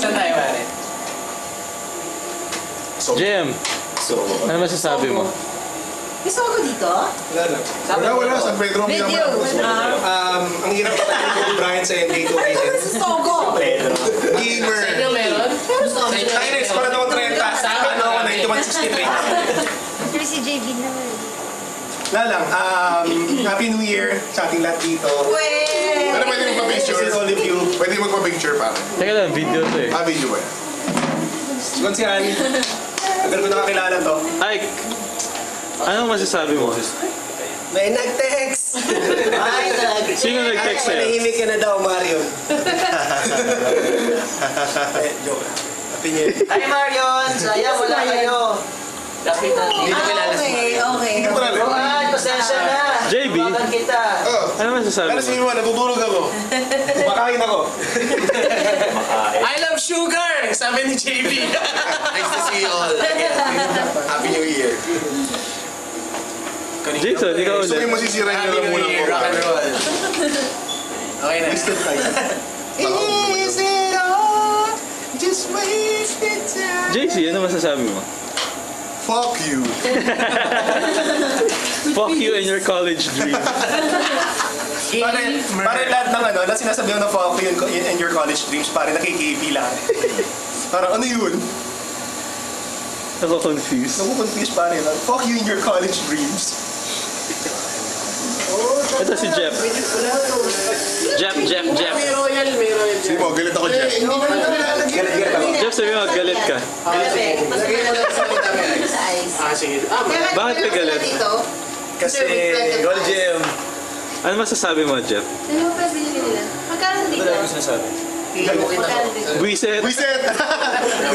Saan tayo, pare? So, Jem, so, ano masasabi mo? Gusto ko dito? wala na. Wala, wala. San Pedro ang Video. yaman. Um, ang hirap patayin ko Brian sa NBA 2K10. Sa Sogo. Gamer. Sa inyo meron? Sa. Ay, next, para ako 30. Ano ako, 9163. Pero si JB naman. Wala lang. Um, Happy New Year sa ating lahat dito. Weh! Pero pwede magpa-picture. This is all of you. Pwede magpa-picture pa. Teka lang, video to eh. Ah, video ba yan? Sigon si Han. Tagal ko nakakilala to. Ay, ano masasabi mo? May nag-text! Ay, talaga. Sino nag-text sa'yo? Manahimik ka na daw, Marion. eh, joke. Year. Hi, Marion! Sayang, wala kayo. Lapit na. Hindi ko Ah, kilala si okay, okay. Hindi ko Oh, ay, pasensya na. JB? Tawagan kita. Ano masasabi pero mo? sige mo, natutulog ako. Makain ako. I love sugar! Sabi ni JB. Nice to see you all. Happy New Year. Jason, ikaw Gusto ulit. yung masisira Happy New lalamunan Year, ko. rock and roll. Okay na. Wasted tayo. Is it all just wasted time? JC, ano masasabi mo? Fuck you. Fuck you and your college dream. Pare, pare lahat ng ano, lahat sinasabi ko na fuck you in, in your college dreams, pare nakikip lang. Parang ano yun? Ako-confused. Naku-confuse pare lang. Fuck you in your college dreams. Ito si Jeff. Jeff, Jeff, Jeff. May royal, may royal. Sige mo, galit ako dyan. Galit-galit ako. Jeff, sabi mo, galit ka. Lagay mo lang sa ice. Ice. Ah, sige. Ah, Bakit ka galit? Kasi, Gold Gem. Ano masasabi mo, Jeff? Ano ba binili nila? Magkano dito? Wala ko sinasabi. Magkano dito? Buiset. Reset.